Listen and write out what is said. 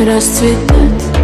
расцветать